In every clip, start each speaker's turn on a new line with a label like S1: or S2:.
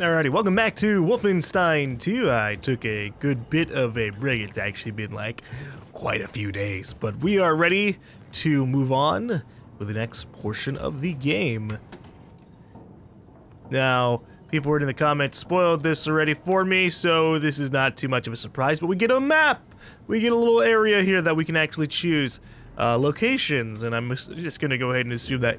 S1: Alrighty, welcome back to Wolfenstein 2. I took a good bit of a break. It's actually been like quite a few days, but we are ready to move on with the next portion of the game. Now, people were in the comments spoiled this already for me, so this is not too much of a surprise, but we get a map! We get a little area here that we can actually choose uh, locations, and I'm just gonna go ahead and assume that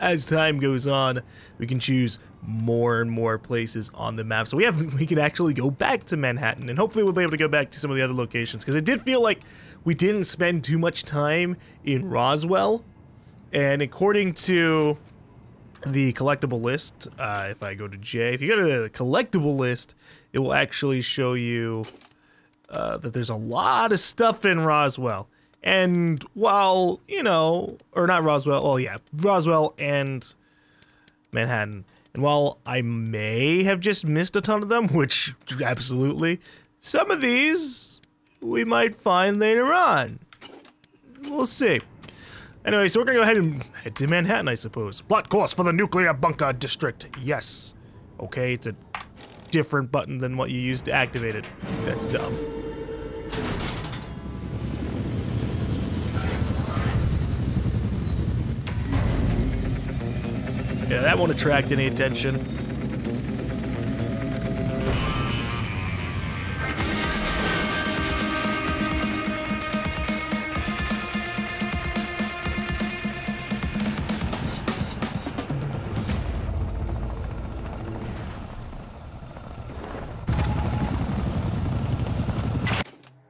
S1: as time goes on, we can choose more and more places on the map. So we have we can actually go back to Manhattan, and hopefully we'll be able to go back to some of the other locations because it did feel like we didn't spend too much time in Roswell. And according to the collectible list, uh, if I go to J, if you go to the collectible list, it will actually show you uh, that there's a lot of stuff in Roswell. And while, you know, or not Roswell, oh yeah, Roswell and Manhattan. And while I may have just missed a ton of them, which absolutely, some of these we might find later on. We'll see. Anyway, so we're gonna go ahead and head to Manhattan, I suppose. Plot course for the nuclear bunker district. Yes. Okay, it's a different button than what you used to activate it. That's dumb. Yeah, that won't attract any attention.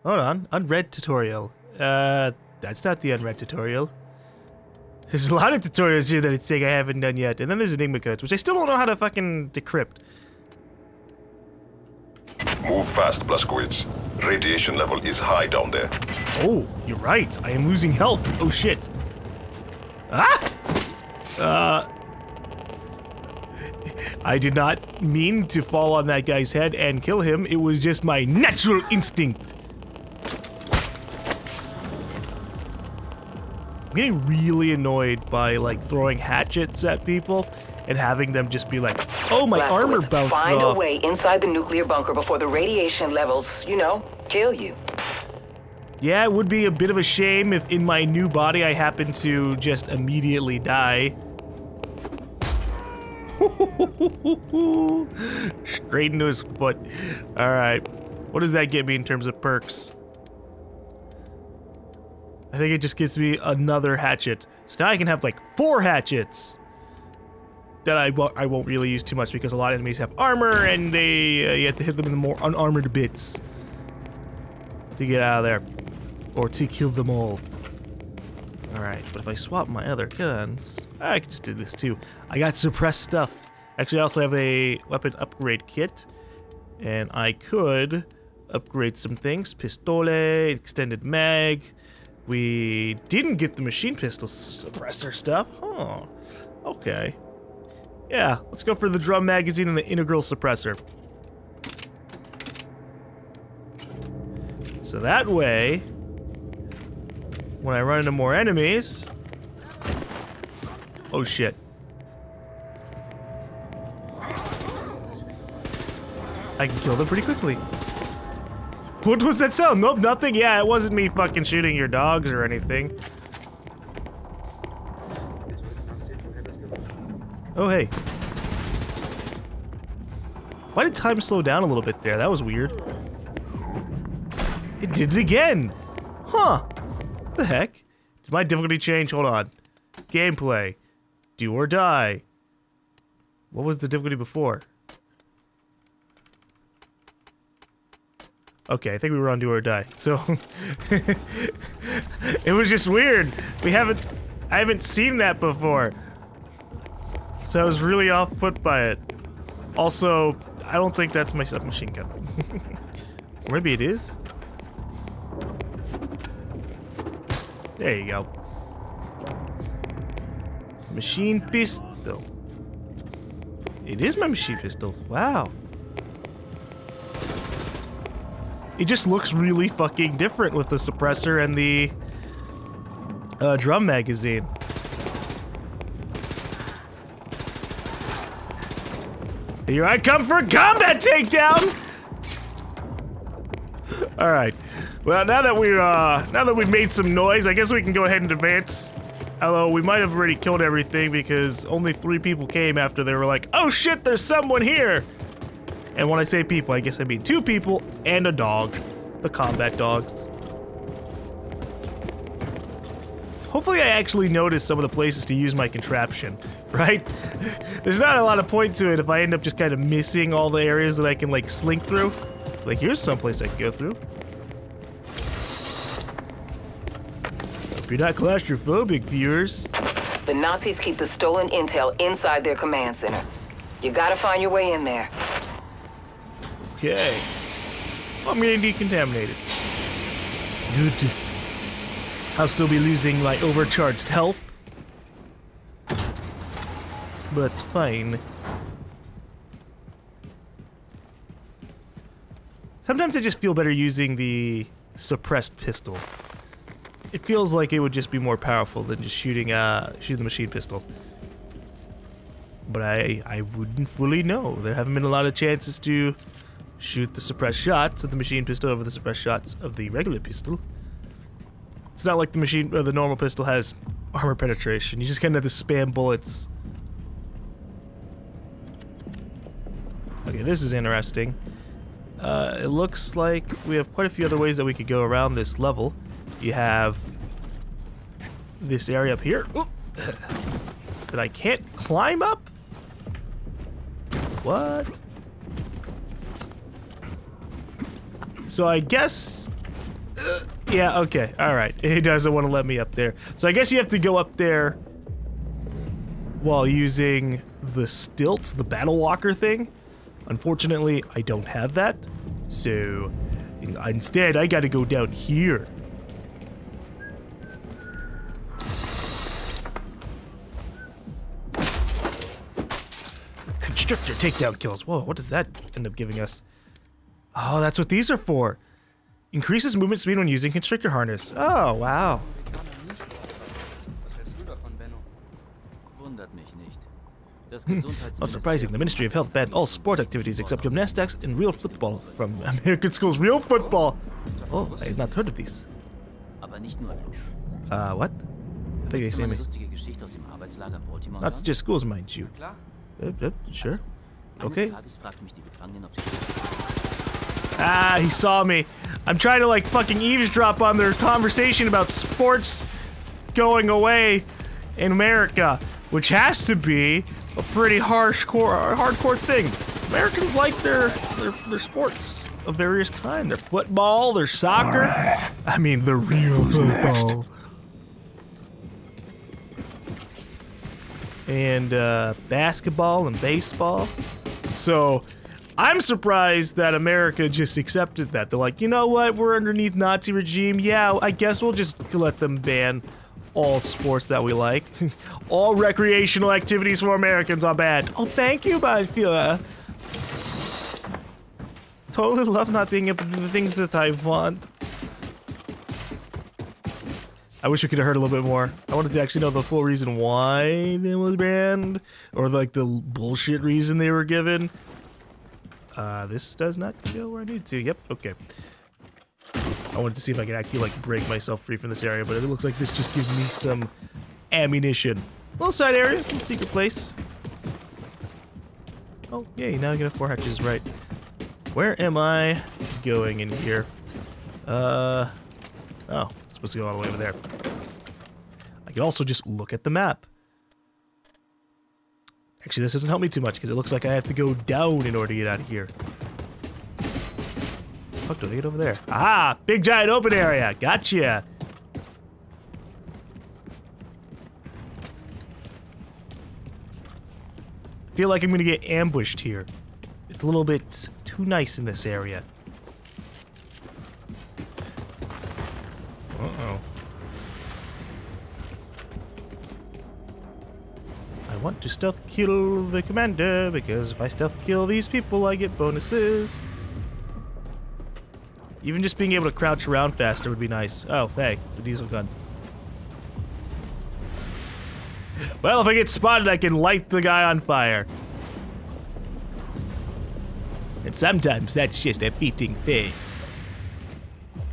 S1: Hold on, unread tutorial. Uh, that's not the unread tutorial. There's a lot of tutorials here that it's saying I haven't done yet. And then there's Enigma codes, which I still don't know how to fucking decrypt.
S2: Move fast, Blazkowicz. Radiation level is high down there.
S1: Oh, you're right. I am losing health. Oh shit. Ah! Uh... I did not mean to fall on that guy's head and kill him. It was just my natural instinct. I'm getting really annoyed by like throwing hatchets at people and having them just be like, "Oh, my armor bounced
S3: Find
S1: off."
S3: a way inside the nuclear bunker before the radiation levels, you know, kill you.
S1: Yeah, it would be a bit of a shame if in my new body I happen to just immediately die. Straight into his foot. Alright. What does that get me in terms of perks? I think it just gives me another hatchet. So now I can have like four hatchets. That I won't, I won't really use too much because a lot of enemies have armor and they uh, you have to hit them in the more unarmored bits to get out of there or to kill them all. Alright, but if I swap my other guns, I can just do this too. I got suppressed stuff. Actually, I also have a weapon upgrade kit, and I could upgrade some things. Pistole, extended mag. We didn't get the machine pistol suppressor stuff. Huh. Okay. Yeah, let's go for the drum magazine and the integral suppressor. So that way, when I run into more enemies... Oh shit. I can kill them pretty quickly. What was that sound? Nope, nothing. Yeah, it wasn't me fucking shooting your dogs or anything. Oh, hey. Why did time slow down a little bit there? That was weird. It did it again. Huh. The heck? Did my difficulty change? Hold on. Gameplay. Do or die. What was the difficulty before? Okay, I think we were on do or die. So it was just weird. We haven't I haven't seen that before. So I was really off put by it. Also, I don't think that's my submachine gun. maybe it is. There you go. Machine pistol. It is my machine pistol. Wow. It just looks really fucking different with the suppressor and the uh, drum magazine. Here I come for a combat takedown! Alright. Well, now that we uh now that we've made some noise, I guess we can go ahead and advance. Although we might have already killed everything because only three people came after they were like, oh shit, there's someone here! And when I say people, I guess I mean two people and a dog. The combat dogs. Hopefully I actually notice some of the places to use my contraption, right? There's not a lot of point to it if I end up just kind of missing all the areas that I can like slink through. Like here's someplace I can go through. Hope you're not claustrophobic, viewers.
S3: The Nazis keep the stolen intel inside their command center. You gotta find your way in there.
S1: Okay. I'm getting decontaminated. Good. I'll still be losing my overcharged health. But it's fine. Sometimes I just feel better using the suppressed pistol. It feels like it would just be more powerful than just shooting uh shooting the machine pistol. But I I wouldn't fully know. There haven't been a lot of chances to shoot the suppressed shots of the machine pistol over the suppressed shots of the regular pistol. It's not like the machine, or the normal pistol has armor penetration. You just kind of have to spam bullets. Okay, this is interesting. Uh, it looks like we have quite a few other ways that we could go around this level. You have this area up here that I can't climb up. What? So I guess... Uh, yeah, okay, alright. He doesn't want to let me up there. So I guess you have to go up there while using the stilts, the battle walker thing. Unfortunately, I don't have that. So instead, I gotta go down here. Constrictor takedown kills. Whoa, what does that end up giving us? Oh, that's what these are for. Increases movement speed when using constrictor harness. Oh, wow. Not surprising, the Ministry of Health banned all sport activities except gymnastics and real football from American schools. Real football! Oh, I had not heard of these. Uh, what? I think they say me. Not just schools, mind you. Yep, yep, sure. Okay. Ah, he saw me. I'm trying to like fucking eavesdrop on their conversation about sports going away in America, which has to be a pretty harsh core, hardcore thing. Americans like their, their their sports of various kind. Their football, their soccer. I mean, the real football. And uh, basketball and baseball. So, I'm surprised that America just accepted that. They're like, you know what? We're underneath Nazi regime. Yeah, I guess we'll just let them ban all sports that we like. all recreational activities for Americans are banned. Oh, thank you, Banfia. Uh, totally love not being able to do the things that I want. I wish we could have heard a little bit more. I wanted to actually know the full reason why they were banned, or like the bullshit reason they were given. Uh, this does not go where I need to. Yep, okay. I wanted to see if I could actually like break myself free from this area, but it looks like this just gives me some ammunition. Little side areas, little secret place. Oh, yay, now I get a four hatches right. Where am I going in here? Uh, oh, supposed to go all the way over there. I can also just look at the map. Actually, this doesn't help me too much because it looks like I have to go down in order to get out of here. Fuck, do I get over there? Aha! Big giant open area! Gotcha! I feel like I'm gonna get ambushed here. It's a little bit too nice in this area. Want to stealth kill the commander, because if I stealth kill these people, I get bonuses. Even just being able to crouch around faster would be nice. Oh, hey, the diesel gun. Well, if I get spotted, I can light the guy on fire. And sometimes that's just a beating phase.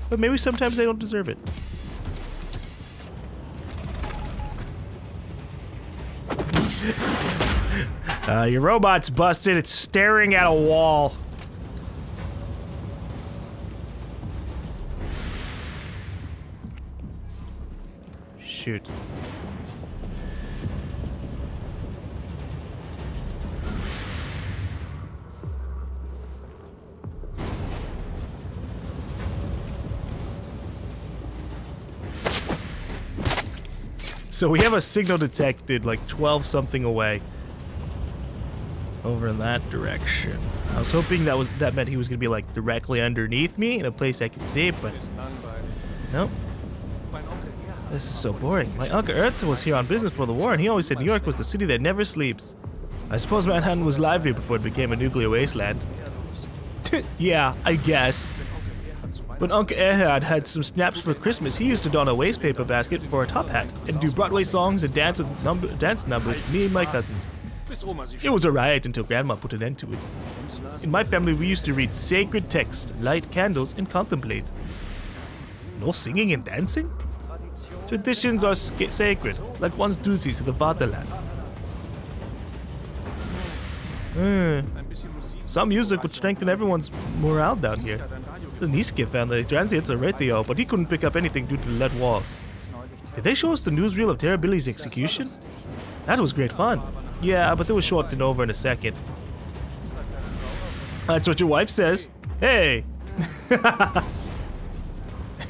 S1: But maybe sometimes they don't deserve it. Uh, your robot's busted. It's staring at a wall. Shoot. So we have a signal detected like 12 something away. Over in that direction. I was hoping that was that meant he was gonna be like directly underneath me in a place I could see, but nope. This is so boring. My uncle Erhard was here on business before the war, and he always said New York was the city that never sleeps. I suppose Manhattan was lively before it became a nuclear wasteland. yeah, I guess. When Uncle Erhard had some snaps for Christmas, he used to don a waste paper basket for a top hat and do Broadway songs and dance with number, dance numbers with me and my cousins. It was a riot until Grandma put an end to it. In my family, we used to read sacred texts, light candles, and contemplate. No singing and dancing? Traditions are sacred, like one's duty to the fatherland. Hmm. Some music would strengthen everyone's morale down here. The Niske the transients a radio, but he couldn't pick up anything due to the lead walls. Did they show us the newsreel of Terror-Billy's execution? That was great fun. Yeah, but it was shortened over in a second. That's what your wife says. Hey!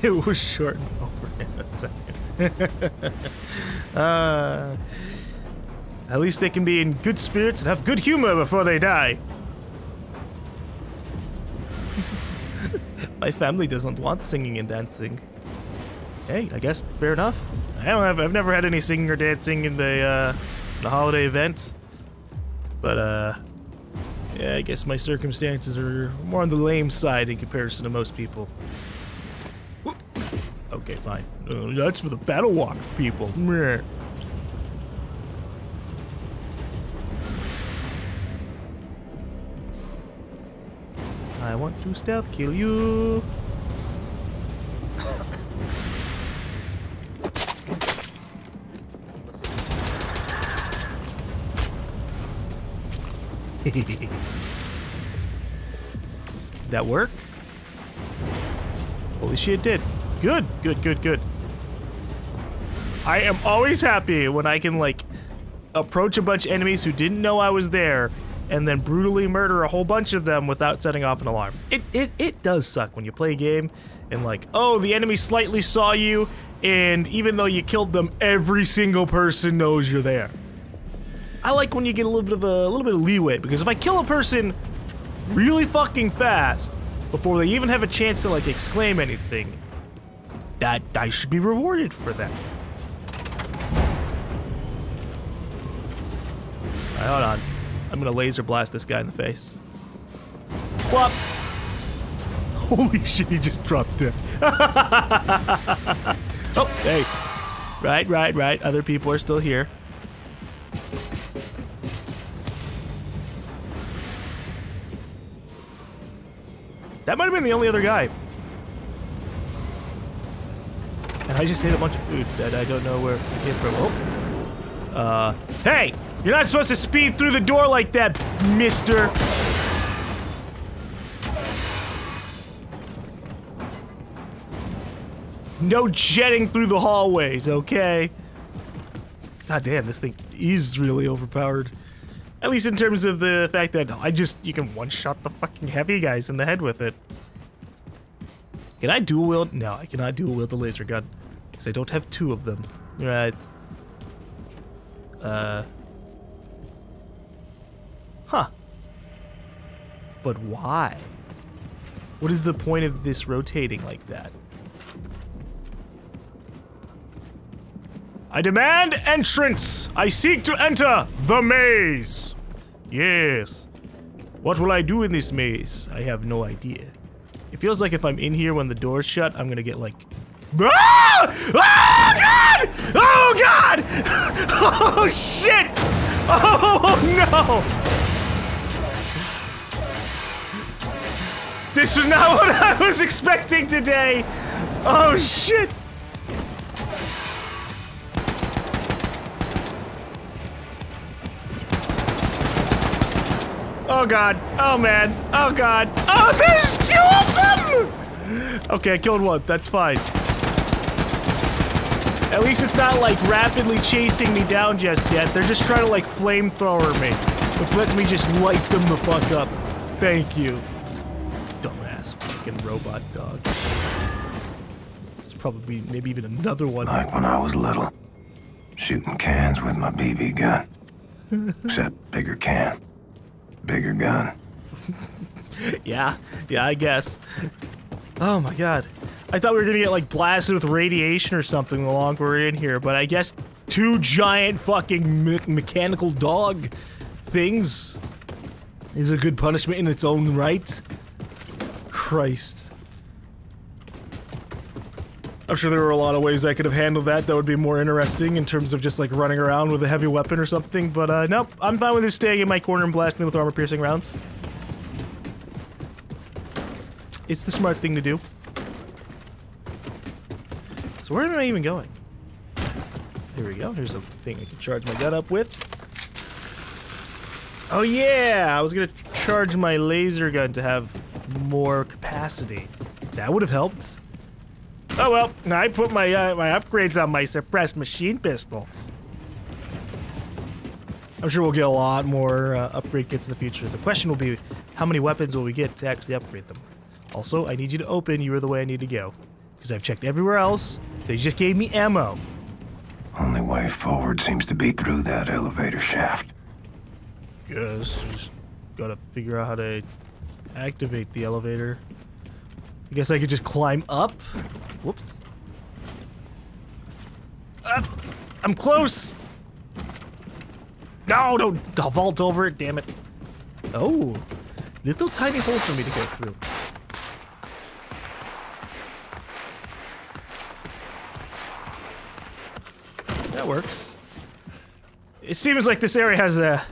S1: it was shortened over in a second. uh, at least they can be in good spirits and have good humor before they die. My family doesn't want singing and dancing. Hey, I guess fair enough. I don't have. I've never had any singing or dancing in the uh, the holiday event, but uh, yeah, I guess my circumstances are more on the lame side in comparison to most people. Okay, fine. Uh, that's for the battle walk people. Meh. I want to stealth kill you. that work? Holy shit, it did. Good, good, good, good. I am always happy when I can, like, approach a bunch of enemies who didn't know I was there and then brutally murder a whole bunch of them without setting off an alarm. It, it, it does suck when you play a game and like, oh, the enemy slightly saw you, and even though you killed them, every single person knows you're there. I like when you get a little bit of a, little bit of leeway because if I kill a person really fucking fast before they even have a chance to like exclaim anything, that I should be rewarded for that. Alright, hold on. I'm gonna laser blast this guy in the face. Whop! Holy shit, he just dropped dead. oh, hey. Right, right, right. Other people are still here. The only other guy. And I just ate a bunch of food that I don't know where it came from. Oh. Uh, hey! You're not supposed to speed through the door like that, mister! No jetting through the hallways, okay? God damn, this thing is really overpowered. At least in terms of the fact that I just, you can one-shot the fucking heavy guys in the head with it. Can I dual wield? No, I cannot dual wield the laser gun. Because I don't have two of them. Right. Uh. Huh. But why? What is the point of this rotating like that? I demand entrance! I seek to enter the maze! Yes. What will I do in this maze? I have no idea. It feels like if I'm in here when the door's shut, I'm gonna get like... Ah! Oh god! Oh god! Oh shit! Oh no! this was not what I was expecting today. Oh shit. Oh god. Oh man. Oh god. Oh, there's two of them! Okay, I killed one. That's fine. At least it's not like rapidly chasing me down just yet. They're just trying to like flamethrower me, which lets me just light them the fuck up. Thank you. Dumbass fucking robot dog. There's probably maybe even another one.
S4: Like when I was little, shooting cans with my BB gun. Except bigger can, bigger gun.
S1: Yeah, yeah, I guess. Oh my god. I thought we were gonna get like blasted with radiation or something the longer we're in here, but I guess two giant fucking me mechanical dog things is a good punishment in its own right. Christ. I'm sure there were a lot of ways I could have handled that that would be more interesting in terms of just like running around with a heavy weapon or something, but uh, nope, I'm fine with just staying in my corner and blasting them with armor piercing rounds. It's the smart thing to do. So where am I even going? Here we go. Here's a thing I can charge my gun up with. Oh yeah! I was gonna charge my laser gun to have more capacity. That would have helped. Oh well, I put my uh, my upgrades on my suppressed machine pistols. I'm sure we'll get a lot more uh, upgrade kits in the future. The question will be, how many weapons will we get to actually upgrade them? Also, I need you to open. You are the way I need to go. Because I've checked everywhere else. They just gave me ammo.
S4: Only way forward seems to be through that elevator shaft.
S1: Guess just gotta figure out how to activate the elevator. I guess I could just climb up. Whoops. Up. I'm close. No, don't I'll vault over it. Damn it. Oh, little tiny hole for me to go through. That works. It seems like this area has a...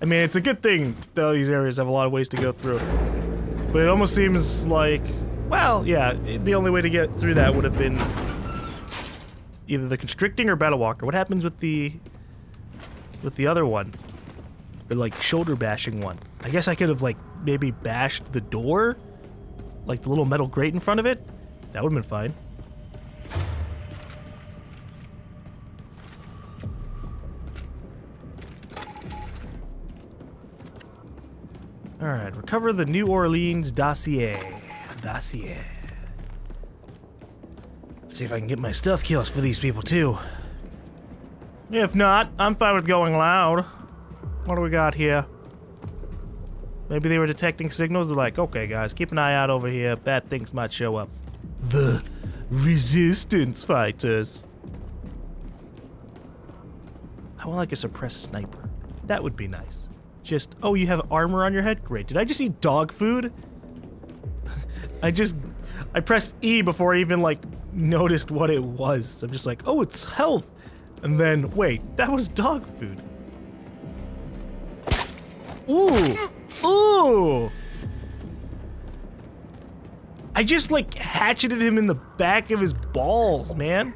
S1: I mean, it's a good thing that all these areas have a lot of ways to go through. But it almost seems like... Well, yeah, the only way to get through that would have been... Either the constricting or battle walker. What happens with the... With the other one? The, like, shoulder bashing one. I guess I could have, like, maybe bashed the door? Like, the little metal grate in front of it? That would have been fine. Alright, recover the New Orleans dossier. Dossier. See if I can get my stealth kills for these people too. If not, I'm fine with going loud. What do we got here? Maybe they were detecting signals. They're like, okay, guys, keep an eye out over here. Bad things might show up. The resistance fighters. I want like a suppressed sniper. That would be nice. Just, oh, you have armor on your head? Great. Did I just eat dog food? I just, I pressed E before I even, like, noticed what it was. I'm just like, oh, it's health. And then, wait, that was dog food. Ooh. Ooh. I just, like, hatcheted him in the back of his balls, man.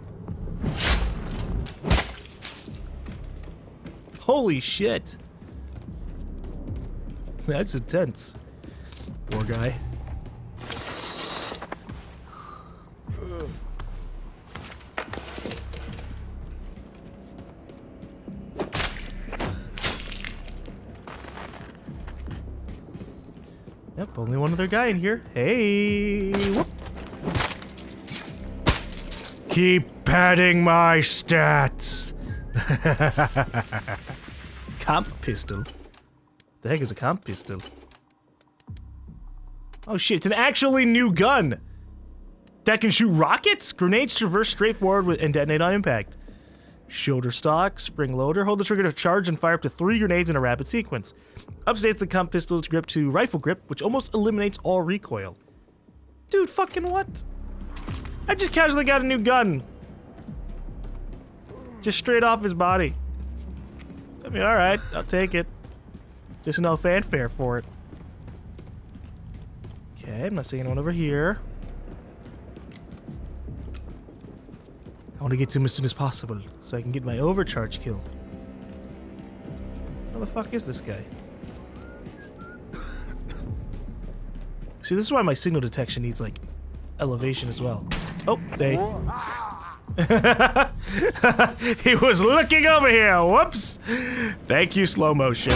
S1: Holy shit. That's intense. Poor guy. Only one other guy in here. Hey, whoop. Keep padding my stats. Comp pistol. The heck is a comp pistol? Oh shit, it's an actually new gun! That can shoot rockets? Grenades traverse straight forward with, and detonate on impact. Shoulder stock, spring loader, hold the trigger to charge and fire up to three grenades in a rapid sequence. Updates the comp pistol's grip to rifle grip, which almost eliminates all recoil. Dude, fucking what? I just casually got a new gun. Just straight off his body. I mean, alright, I'll take it. Just no fanfare for it. Okay, I'm not seeing anyone over here. I want to get to him as soon as possible so I can get my overcharge kill. Where the fuck is this guy? See, this is why my signal detection needs like elevation as well. Oh, they. he was looking over here. Whoops. Thank you, slow motion.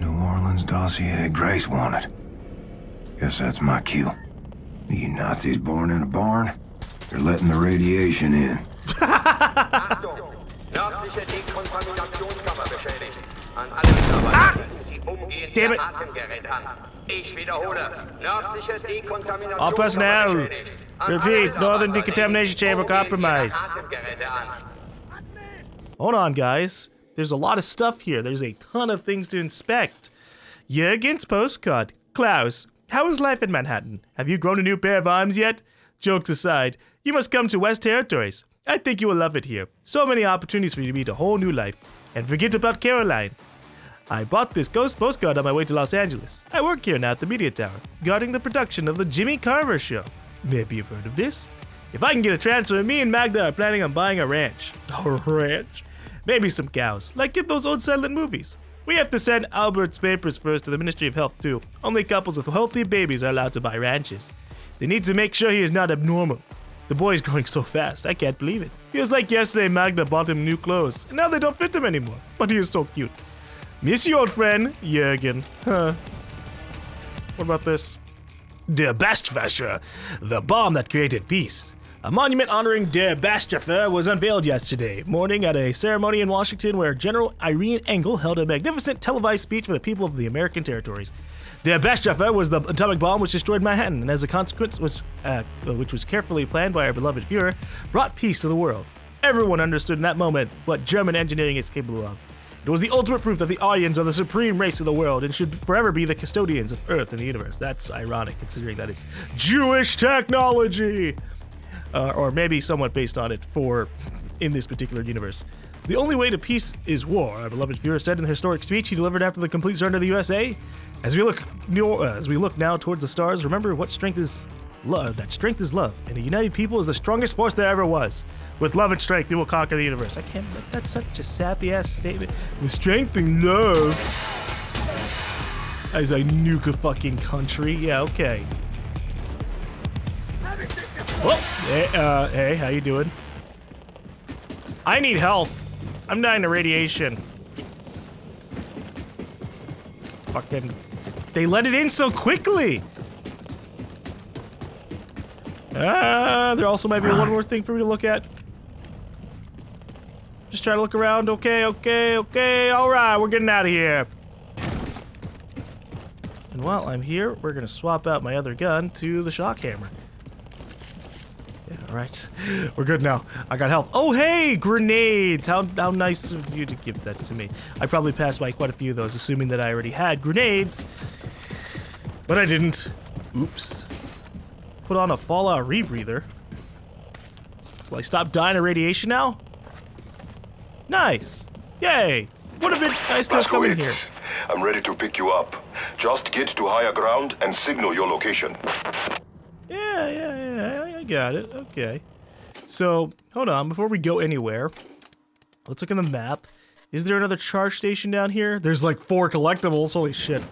S4: New Orleans dossier Grace wanted. Guess that's my cue. You Nazis born in a barn? You're letting the radiation in.
S5: Achtung! Nördliche Dekontaminationskammer beschädigt. An alle Mitarbeiter legen Sie umgehend
S1: Damn it.
S5: Ihr Atemgerät an. Ich wiederhole. Nördliche
S1: All personnel.
S5: beschädigt. An alle
S1: Repeat, northern decontamination chamber compromised. Hold on, guys. There's a lot of stuff here. There's a ton of things to inspect. Jurgen's postcard. Klaus, how is life in Manhattan? Have you grown a new pair of arms yet? Jokes aside, you must come to West Territories. I think you will love it here. So many opportunities for you to meet a whole new life. And forget about Caroline. I bought this ghost postcard on my way to Los Angeles. I work here now at the Media Tower, guarding the production of the Jimmy Carver Show. Maybe you've heard of this? If I can get a transfer, me and Magda are planning on buying a ranch. A ranch? Maybe some cows, like in those old silent movies. We have to send Albert's papers first to the Ministry of Health, too. Only couples with healthy babies are allowed to buy ranches. They need to make sure he is not abnormal. The boy is growing so fast, I can't believe it. Feels like yesterday Magda bought him new clothes, and now they don't fit him anymore. But he is so cute. Miss you, old friend, Jürgen. Huh. What about this? Der Bestwäscher, the bomb that created peace. A monument honoring Der Bestwäscher was unveiled yesterday morning at a ceremony in Washington where General Irene Engel held a magnificent televised speech for the people of the American territories. Der Bestwäscher was the atomic bomb which destroyed Manhattan, and as a consequence, was uh, which was carefully planned by our beloved Führer, brought peace to the world. Everyone understood in that moment what German engineering is capable of. It was the ultimate proof that the Aryans are the supreme race of the world and should forever be the custodians of Earth and the universe. That's ironic, considering that it's Jewish technology, uh, or maybe somewhat based on it for in this particular universe. The only way to peace is war. Our beloved Führer said in the historic speech he delivered after the complete surrender of the USA. As we look, uh, as we look now towards the stars, remember what strength is love. That strength is love, and a united people is the strongest force there ever was. With love and strength, we will conquer the universe. I can't. That's such a sappy ass statement. With strength and love, as I nuke a fucking country. Yeah, okay. Well, hey, uh, hey, how you doing? I need help. I'm dying to radiation. Fucking, they let it in so quickly. Ah, there also might be one more thing for me to look at. Just try to look around. Okay, okay, okay. All right, we're getting out of here. And while I'm here, we're gonna swap out my other gun to the shock hammer. Yeah, all right, we're good now. I got health. Oh, hey, grenades! How how nice of you to give that to me. I probably passed by quite a few of those, assuming that I already had grenades, but I didn't. Oops. Put on a Fallout rebreather. Will I stop dying of radiation now? Nice. Yay. Would have been nice to have come in here.
S2: I'm ready to pick you up. Just get to higher ground and signal your location.
S1: Yeah, yeah, yeah, I- I got it. Okay. So, hold on, before we go anywhere, let's look in the map. Is there another charge station down here? There's like four collectibles, holy shit.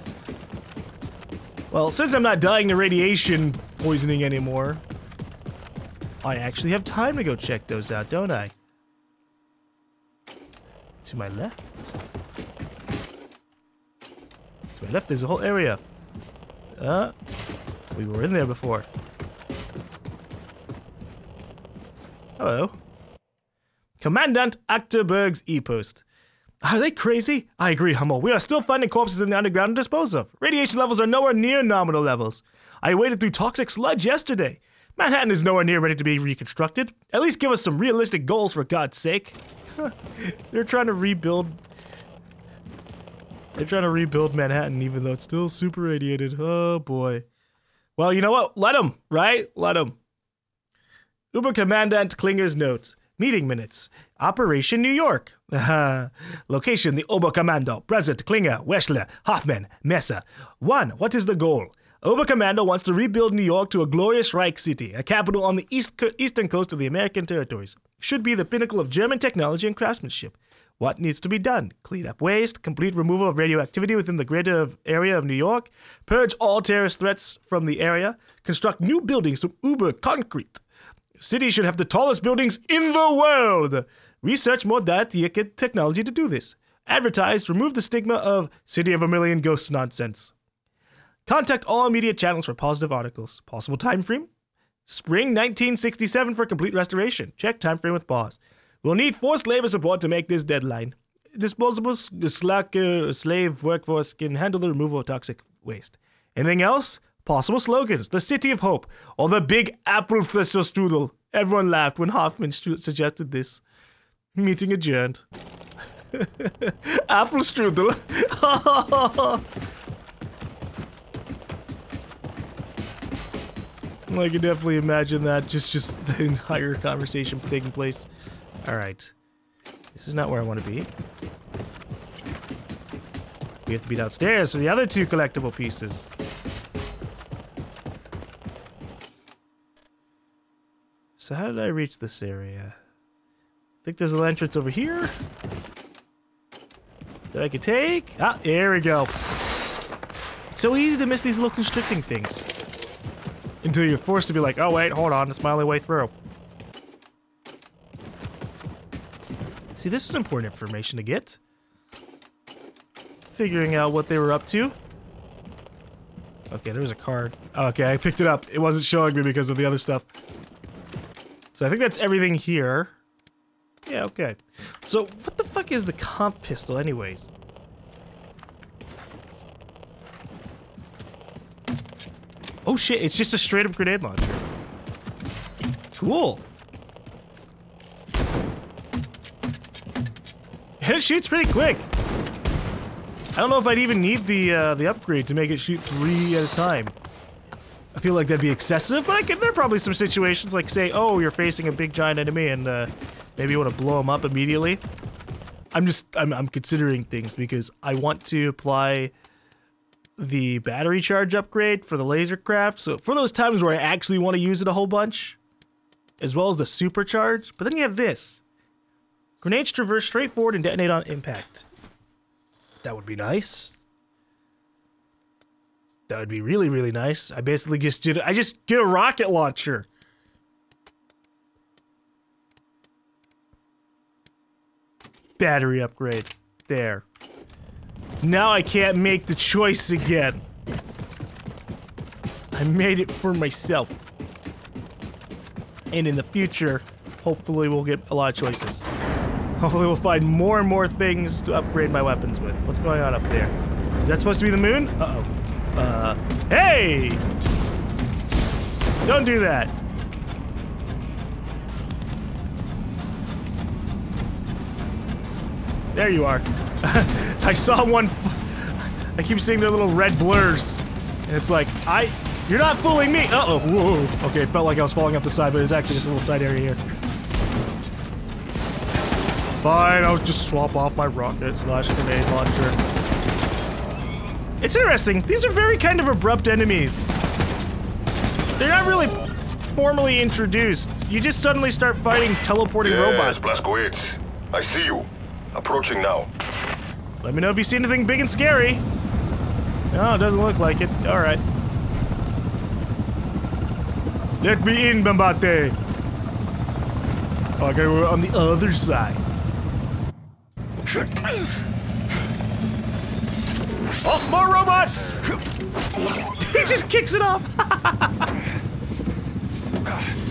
S1: Well, since I'm not dying to radiation poisoning anymore, I actually have time to go check those out, don't I? To my left. To my left, there's a whole area. Uh, we were in there before. Hello. Commandant Achterberg's e-post. Are they crazy? I agree, Hummel. We are still finding corpses in the underground to dispose of. Radiation levels are nowhere near nominal levels. I waded through toxic sludge yesterday. Manhattan is nowhere near ready to be reconstructed. At least give us some realistic goals, for God's sake. They're trying to rebuild. They're trying to rebuild Manhattan, even though it's still super radiated. Oh boy. Well, you know what? Let them, right? Let them. Uber Commandant Klinger's notes. Meeting minutes. Operation New York. Location the Oberkommando. President Klinger, Weschler, Hoffman, Messer. 1. What is the goal? Oberkommando wants to rebuild New York to a glorious Reich city, a capital on the east co- eastern coast of the American territories. Should be the pinnacle of German technology and craftsmanship. What needs to be done? Clean up waste, complete removal of radioactivity within the greater of- area of New York, purge all terrorist threats from the area, construct new buildings from uber concrete. City should have the tallest buildings in the world. Research more data get technology to do this. Advertise, remove the stigma of City of a Million Ghosts nonsense. Contact all media channels for positive articles. Possible time frame? Spring 1967 for complete restoration. Check time frame with boss. We'll need forced labor support to make this deadline. Disposable slack uh, slave workforce can handle the removal of toxic waste. Anything else? Possible slogans. The City of Hope or the Big Apple Strudel. Everyone laughed when Hoffman suggested this. Meeting adjourned. Apple Strudel. I can definitely imagine that. Just, just the entire conversation taking place. All right, this is not where I want to be. We have to be downstairs for the other two collectible pieces. So how did I reach this area? I think there's an entrance over here that I could take. Ah, there we go. It's so easy to miss these little constricting things. Until you're forced to be like, oh wait, hold on, it's my only way through. See, this is important information to get. Figuring out what they were up to. Okay, there was a card. Okay, I picked it up. It wasn't showing me because of the other stuff. So I think that's everything here. Yeah, okay. So what the fuck is the comp pistol anyways? Oh shit, it's just a straight up grenade launcher. Cool. And it shoots pretty quick. I don't know if I'd even need the uh, the upgrade to make it shoot three at a time. I feel like that'd be excessive, but I can, there are probably some situations like say, oh, you're facing a big giant enemy and uh, maybe you want to blow him up immediately. I'm just I'm, I'm considering things because I want to apply the battery charge upgrade for the laser craft. So for those times where I actually want to use it a whole bunch, as well as the supercharge. But then you have this. Grenades traverse straight forward and detonate on impact. That would be nice. That would be really, really nice. I basically just did I just get a rocket launcher. Battery upgrade. There. Now I can't make the choice again. I made it for myself. And in the future, hopefully we'll get a lot of choices. Hopefully we'll find more and more things to upgrade my weapons with. What's going on up there? Is that supposed to be the moon? Uh-oh. Uh, hey! Don't do that. There you are. I saw one. I keep seeing their little red blurs. And it's like, I. You're not fooling me! Uh oh. Whoa. Okay, it felt like I was falling off the side, but it's actually just a little side area here. Fine, I'll just swap off my rocket slash grenade launcher. It's interesting. These are very kind of abrupt enemies. They're not really formally introduced. You just suddenly start fighting teleporting
S2: Yes,
S1: robots.
S2: Blazkowicz. I see you. Approaching now.
S1: Let me know if you see anything big and scary. No, it doesn't look like it. All right. Let me in, Bombate. Oh, okay, we're on the other side. Oh, more robots! he just kicks it off.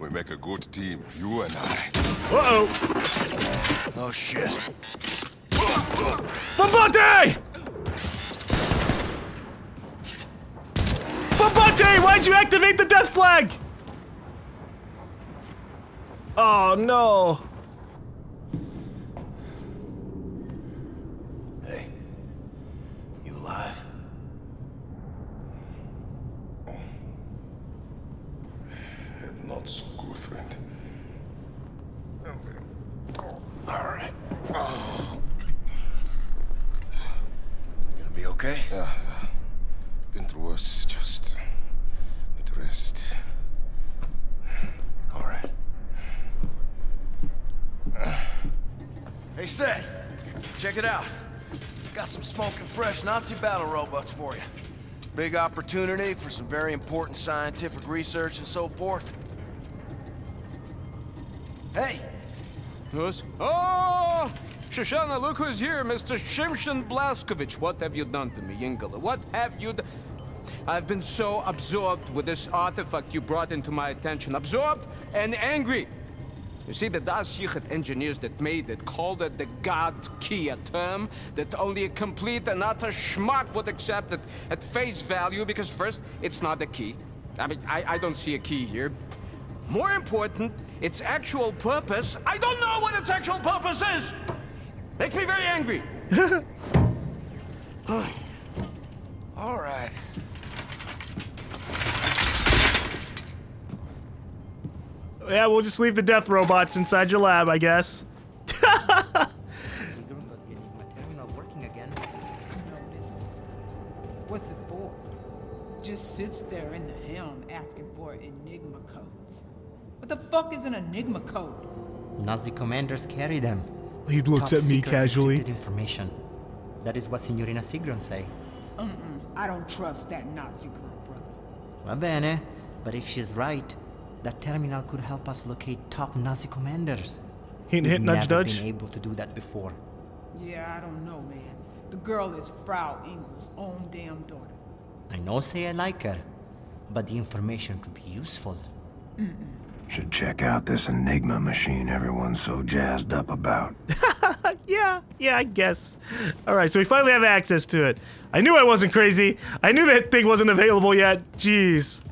S2: We make a good team, you and I.
S1: Uh oh.
S2: Oh shit.
S1: Bombate! Bombate, why'd you activate the death flag? Oh no.
S4: Hey, you alive?
S2: Not so good, friend.
S4: All right. Gonna be okay?
S2: Been through worse. Just need to rest.
S4: All right. Hey, Set, check it out. Got some smoking fresh Nazi battle robots for you. Big opportunity for some very important scientific research and so forth. Hey,
S6: Who's? Oh! Shoshana, look who's here, Mr. Shimshon Blazkowicz. What have you done to me, Ingela? What have you done? I've been so absorbed with this artifact you brought into my attention. Absorbed and angry. You see, the Da'at Yichud engineers that made it called it the God Key, a term that only a complete and utter schmuck would accept it at face value because first, it's not a key. I mean, I, I don't see a key here. More important, its actual purpose. I don't know what its actual purpose is! Makes me very angry.
S4: all right.
S1: Yeah, we'll just leave the death robots inside your lab, I guess.
S7: We don't got the Enigma terminal working again.
S8: noticed. What's it for? Just sits there in the helm asking for Enigma codes. What the fuck is an Enigma code?
S7: Nazi commanders carry them.
S1: He looks
S7: Top
S1: at me casually.
S7: information. That is what Signorina Sigrun say.
S8: Mm-mm, I don't trust that Nazi girl, brother.
S7: Va bene, but if she's right, that terminal could help us locate top Nazi commanders.
S1: Hint,
S7: We've
S1: hint, nudge,
S7: never
S1: nudge.
S7: been able to do that before.
S8: Yeah, I don't know, man. The girl is Frau Engel's own damn daughter.
S7: I know say I like her, but the information could be useful.
S4: Should check out this Enigma machine everyone's so jazzed up about.
S1: Yeah, yeah, I guess. All right, so we finally have access to it. I knew I wasn't crazy. I knew that thing wasn't available yet. Jeez.